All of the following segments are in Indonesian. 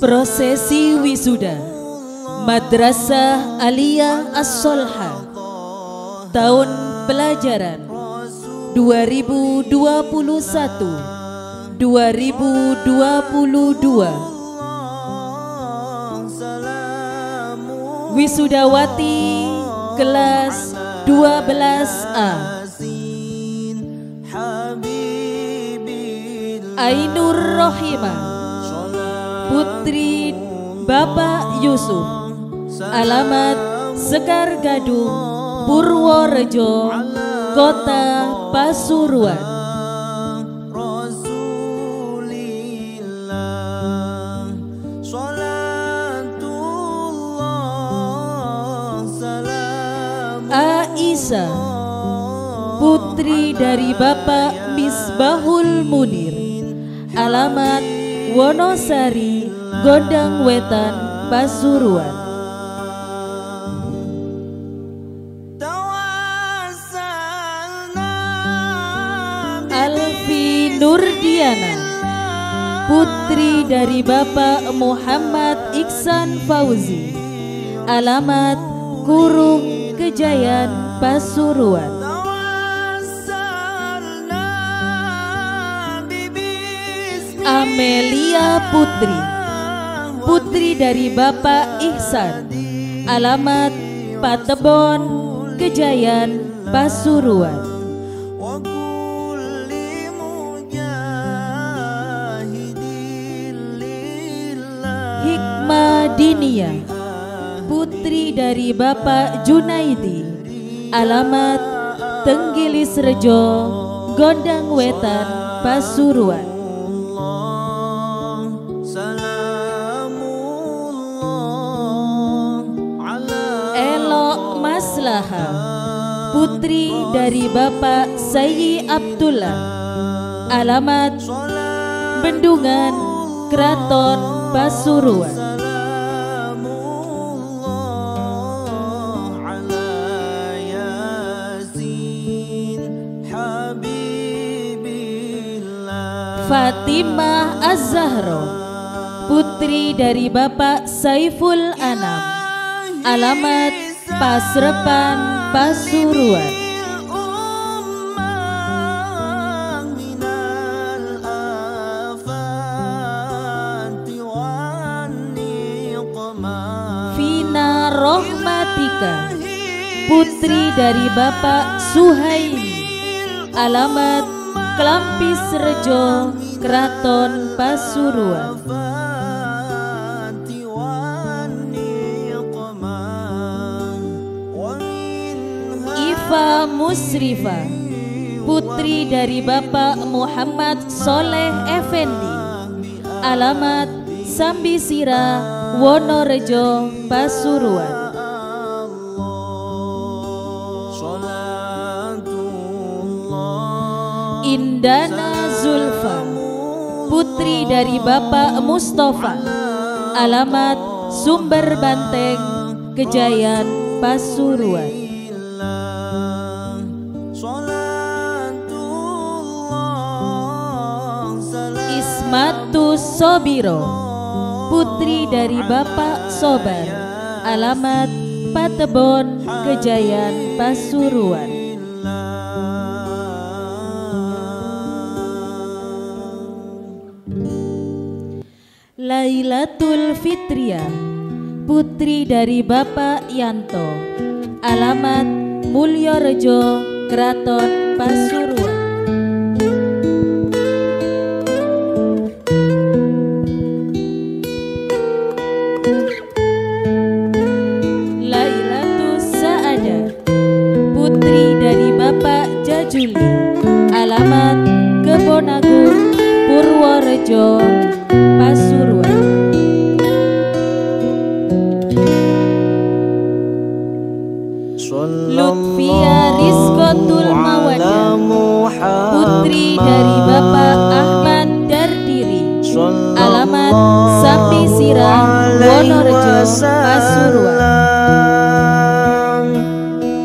Prosesi wisuda. Madrasah Aliyah As-Solha. Tahun pelajaran. 2021 2022 Wisudawati kelas 12A Ainur Rohimah Putri Bapak Yusuf Alamat Sekar Gadung Purworejo Kota Pasuruan. Aisyah Putri dari Bapak Misbahul Munir Alamat Wonosari Gondang Wetan Pasuruan. Alfi Nurdiana Putri dari Bapak Muhammad Iksan Fauzi. Alamat Kurung Kejayan Pasuruan Amelia Putri. Putri dari Bapak Ihsan. Alamat Patebon Kejayan Pasuruan. Hikmah Dinia Putri dari Bapak Junaidi. Alamat Tenggilis Rejo Gondang Wetan Pasuruan Putri dari Bapak Sayyi Abdullah Alamat Bendungan Keraton Pasuruan. Fatimah Az-Zahra Putri dari Bapak Saiful Anam Alamat Pasrepan Pasuruan. Vina Rohmatika Putri dari Bapak Suhaimi. Alamat Kelampis Rejo Keraton Pasuruan Iva Musrifa Putri dari Bapak Muhammad Soleh Effendi. Alamat Sambisira Wonorejo Pasuruan. Indana Zulfa Putri dari Bapak Mustafa. Alamat Sumber Banteng Kejayan Pasuruan Sobiro Putri dari Bapak Sobar Alamat Patebon Kejayan Pasuruan. Lailatul Fitria Putri dari Bapak Yanto Alamat Mulyorejo Keraton Pasuruan Lutfia Rizkotul Mawadah Putri dari Bapak Ahmad Dardiri. Alamat Sapi Sirah Wonorejo Pasuruan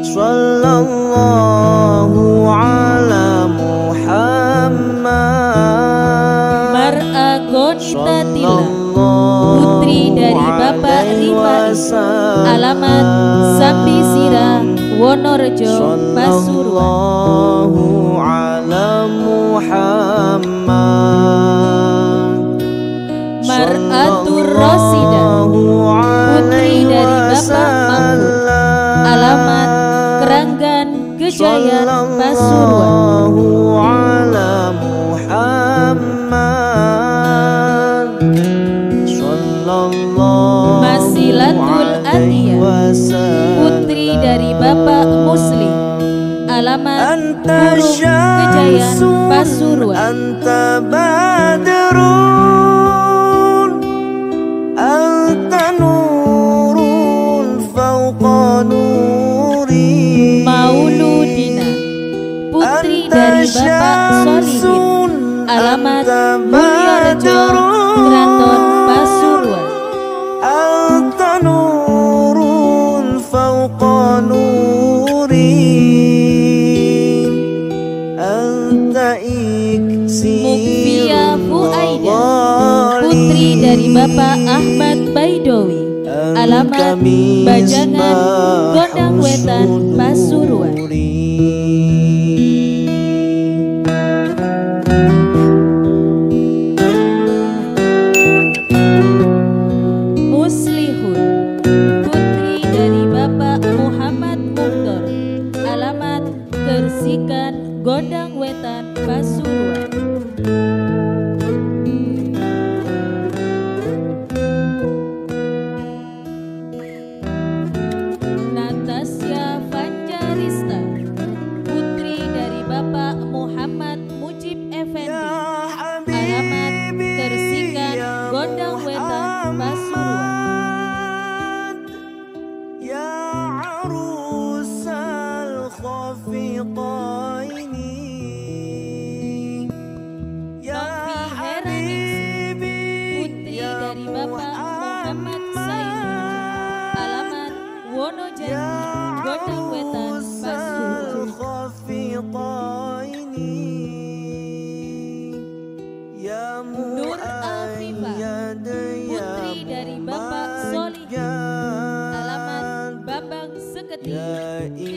Sallallahu ala Muhammad. Mar'a Gonita Putri dari Bapak Rifat Alamat Wonorejo Pasuruan. Mar'atur Rosida Putri dari Bapak Mahmud. Alamat Keranggan Gejayan Pasuruan Alamat Burung Kejayaan Pasuruan. Anta badrun Anta nurun fauqa nuri. Mauludina Putri dari Bapak Solihin Alamat Mulyorejo Keraton Pasuruan. Anta nurun fauqa Bapak Ahmad Baidowi. Alamat Bajangan Gondang Wetan Pasuruan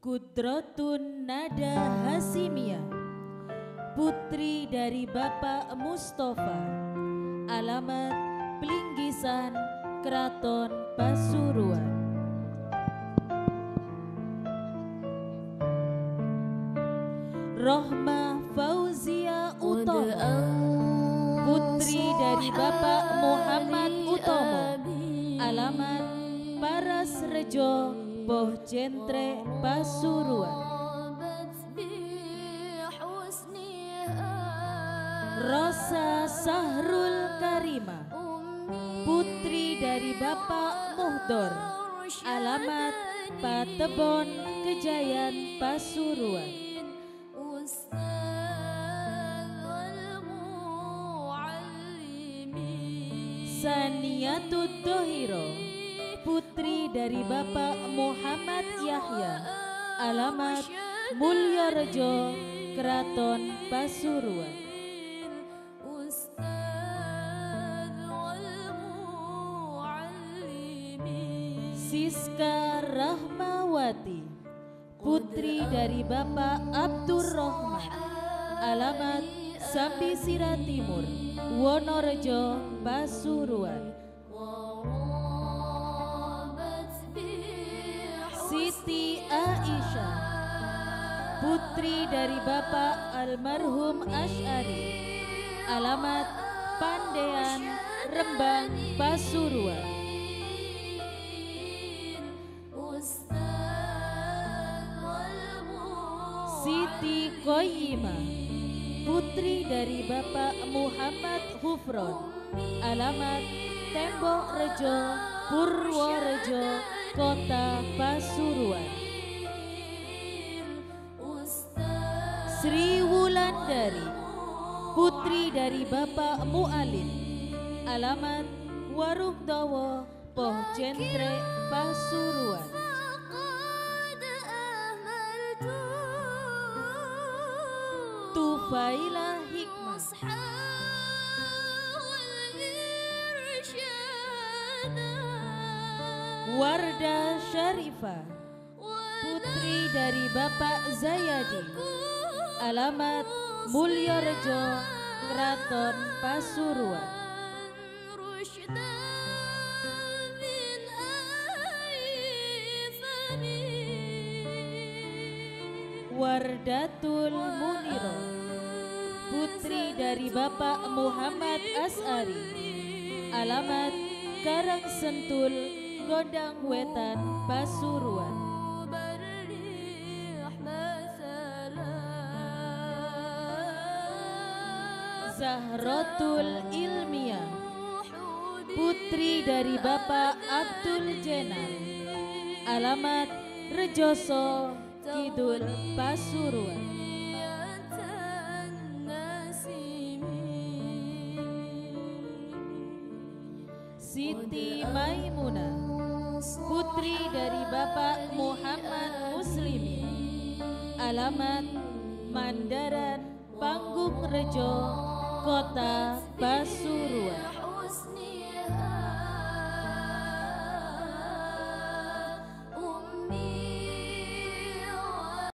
Kudrotun Nada Hasimia Putri dari Bapak Mustafa Alamat Pelinggisan Keraton Pasuruan. Rohmah Fauzia Utomo Putri dari Bapak Muhammad Utomo Alamat Paras Rejo Poh Jentre Pasuruan. Rosa Sahrul Karima Putri dari Bapak Muhdor Alamat Patebon Kejayan Pasuruan. Saniatud Dohiro Putri dari Bapak Muhammad Yahya. Alamat Mulyorejo Keraton Pasuruan. Siska Rahmawati Putri dari Bapak Abdurrahman Alamat Sambisira Timur Wonorejo Pasuruan Aisyah putri dari Bapak almarhum Ash'ari alamat Pandean Rembang Pasuruan. Siti Koyima putri dari Bapak Muhammad Hufron. Alamat Tembok Rejo Purworejo Kota Pasuruan Sri Wulandari putri dari Bapak Mualin alamat Warung Dowo Poh Jentre Pasuruan. Tufaila Hikmah. Warda Syarifah putri dari Bapak Zayadi alamat Mulyorejo Keraton Pasuruan. Wardatul Muniro putri dari Bapak Muhammad As'ari. Alamat Karang Sentul Gondang Wetan Pasuruan Zahrotul Ilmiah Putri dari Bapak Abdul Jenal Alamat Rejoso Kidul Pasuruan. Siti Maimunah Putri dari Bapak Muhammad Muslimi Alamat Mandaran Panggung Rejo kota Pasuruan.